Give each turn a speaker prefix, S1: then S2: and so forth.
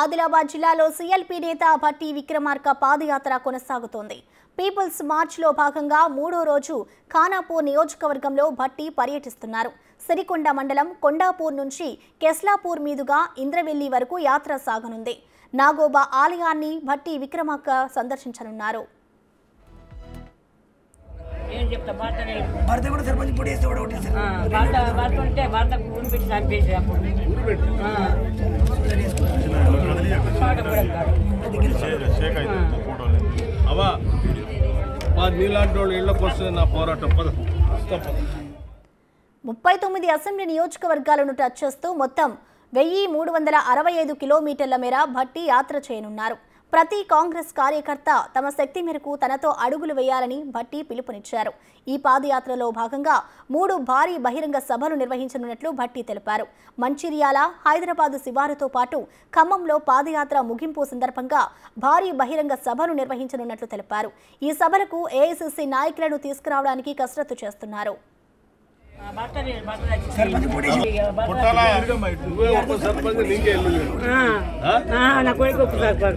S1: ఆదిలాబాద్ జిల్లాలో సీఎల్పీ నేత భట్టి విక్రమార్క పాదయాత్ర కొనసాగుతోంది. పీపుల్స్ మార్చ్లో భాగంగా మూడో రోజు ఖానాపూర్ నియోజకవర్గంలో భట్టి పర్యటిస్తున్నారు. సిరికొండ మండలం కొండాపూర్ నుంచి కెస్లాపూర్ మీదుగా ఇంద్రవెల్లి వరకు యాత్ర సాగనుంది. నాగోబా ఆలయాన్ని భట్టి విక్రమార్క సందర్శించనున్నారు.
S2: ఏం చెప్తా భర్త
S3: అవా నీలాంటి వాళ్ళు ఇళ్ళకి వస్తుంది నా పోరాటం పద
S1: ముప్పై తొమ్మిది అసెంబ్లీ నియోజకవర్గాలను టచ్ చేస్తూ మొత్తం వెయ్యి మూడు వందల అరవై ఐదు కిలోమీటర్ల మేర భట్టి యాత్ర చేయనున్నారు. ప్రతి కాంగ్రెస్ కార్యకర్త తమ శక్తి మేరకు తనతో అడుగులు వేయాలని భట్టి పిలుపునిచ్చారు. ఈ పాదయాత్రలో భాగంగా మూడు భారీ బహిరంగ సభలు నిర్వహించనున్నట్లు భట్టి తెలిపారు. మంచిర్యాల హైదరాబాద్ శివారుతో పాటు ఖమ్మంలో పాదయాత్ర ముగింపు సందర్భంగా భారీ బహిరంగ సభను నిర్వహించనున్నట్లు తెలిపారు. ఈ సభలకు ఏఐసిసి నాయకులను తీసుకురావడానికి కసరత్తు చేస్తున్నారు.
S2: నా కొడుకు సార్.